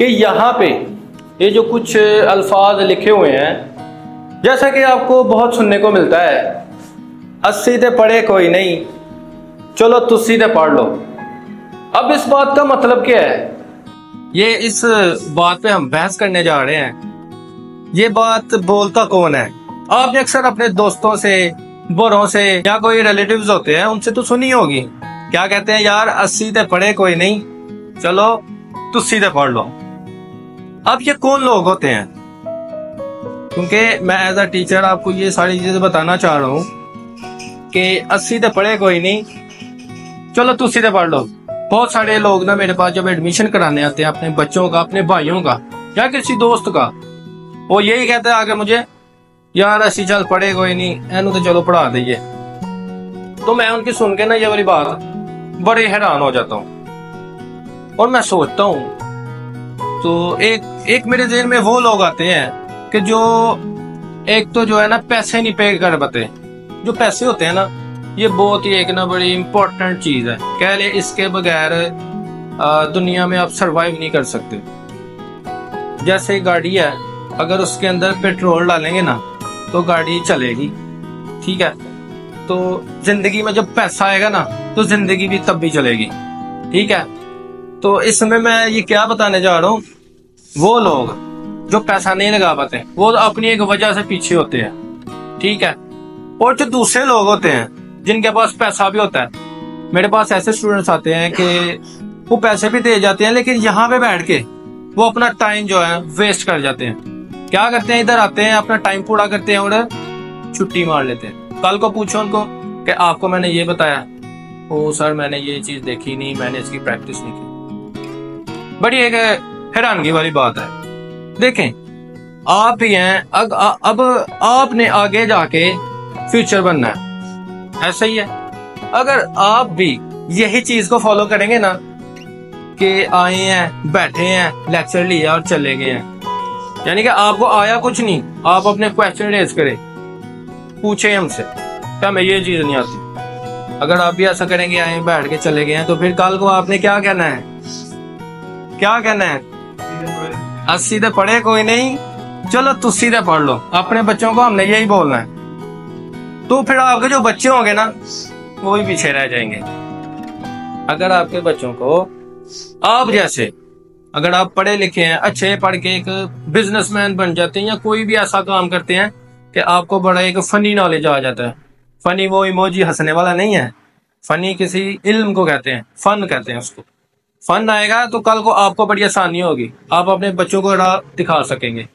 कि यहाँ पे ये जो कुछ अल्फाज लिखे हुए हैं, जैसा कि आपको बहुत सुनने को मिलता है, अस्सी ते पढ़े कोई नहीं। चलो तुस्सी ते पढ़ लो। अब इस बात का मतलब क्या है? ये इस बात पे हम बहस करने जा रहे हैं। ये बात बोलता कौन है? आपने अक्सर अपने दोस्तों से बड़ों से या कोई रिलेटिव्स होते हैं, उनसे तो सुनी होगी। क्या कहते हैं, यार, अस्सी ते पढ़े कोई नहीं। चलो तुस्सी ते पढ़ लो। अब ये कौन लोग होते हैं? क्योंकि मैं एज अ टीचर आपको ये सारी चीज़ें बताना चाह रहा हूँ कि अस्सी ते पढ़े कोई नहीं। चलो तुस्सी ते पढ़ लो। बहुत सारे लोग ना मेरे पास जब एडमिशन कराने आते हैं, अपने बच्चों का, अपने भाइयों का, या किसी दोस्त का। वो यही कहते हैं आगे मुझे, यार ऐसी चल पढ़े कोई नहीं एनू तो चलो पढ़ा दीजिए तो मैं उनकी सुन के ना ये वाली बात बड़े हैरान हो जाता हूँ। और मैं सोचता हूँ तो एक एक मेरे जेल में वो लोग आते हैं कि जो, एक तो जो है ना, पैसे नहीं पे कर पाते। जो पैसे होते हैं ना, ये बहुत ही एक ना बड़ी इम्पोर्टेंट चीज़ है। कह ले इसके बगैर दुनिया में आप सरवाइव नहीं कर सकते। जैसे गाड़ी है, अगर उसके अंदर पेट्रोल डालेंगे ना तो गाड़ी चलेगी। ठीक है? तो ज़िंदगी में जब पैसा आएगा ना तो ज़िंदगी भी तब भी चलेगी। ठीक है? तो इसमें मैं ये क्या बताने जा रहा हूँ? वो लोग जो पैसा नहीं लगा पाते, वो अपनी एक वजह से पीछे होते हैं। ठीक है? और जो दूसरे लोग होते हैं, जिनके पास पैसा भी होता है, मेरे पास ऐसे स्टूडेंट्स आते हैं कि वो पैसे भी दे जाते हैं, लेकिन यहाँ पे बैठ के वो अपना टाइम जो है वेस्ट कर जाते हैं। क्या करते हैं? इधर आते हैं, अपना टाइम पूरा करते हैं और छुट्टी मार लेते हैं। कल को पूछो उनको कि आपको मैंने ये बताया। ओ सर, मैंने ये चीज़ देखी नहीं, मैंने इसकी प्रैक्टिस नहीं की। बड़ी एक हैरानगी वाली बात है। देखें, आप ही हैं अब अब आपने आगे जाके फ्यूचर बनना है। ऐसा ही है? अगर आप भी यही चीज़ को फॉलो करेंगे ना, कि आए हैं, बैठे हैं लेक्चर लिया और चले गए हैं। यानी कि आपको आया कुछ नहीं, आप अपने क्वेश्चन रेज करें। पूछे हमसे, क्या मैं ये चीज़ नहीं आती? अगर आप भी ऐसा करेंगे, आए, बैठ के चले गए हैं तो फिर कल को आपने क्या कहना है? क्या कहना है? अस्सी तो पढ़े, कोई नहीं। चलो तुस्सी तो पढ़ लो। अपने बच्चों को हमने यही बोलना है। तो फिर आपके जो बच्चे होंगे ना, वो भी पीछे रह जाएँगे। अगर आपके बच्चों को आप जैसे, अगर आप पढ़े लिखे हैं, अच्छे पढ़ के एक बिजनेसमैन बन जाते हैं या कोई भी ऐसा काम करते हैं कि आपको बड़ा एक फनी नॉलेज आ जाता है। फनी वो इमोजी हंसने वाला नहीं है। फनी किसी इल्म को कहते हैं फन कहते हैं उसको। फन आएगा तो कल को आपको बड़ी आसानी होगी। आप अपने बच्चों को दिखा सकेंगे।